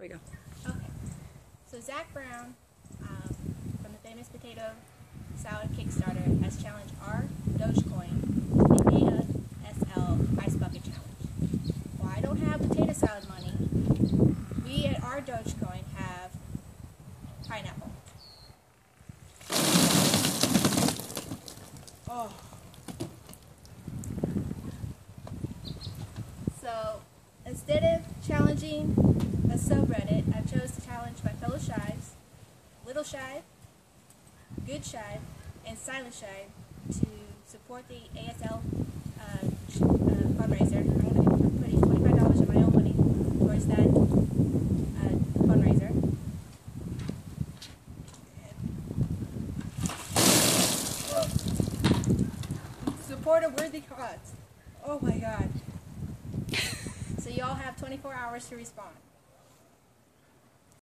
We go. Okay. So Zach Brown um, from the famous potato salad Kickstarter has challenged our Dogecoin to the SL Ice Bucket Challenge. Well, I don't have potato salad money. We at our Dogecoin have pineapple. Oh. So instead of challenging a subreddit, I chose to challenge my fellow shibes, Little Shibe, Good Shibe, and Silent Shibe to support the ASL uh, uh, fundraiser. I'm going to be putting $25 of my own money towards that uh, fundraiser. Support a worthy cause. Oh my god. So you all have 24 hours to respond.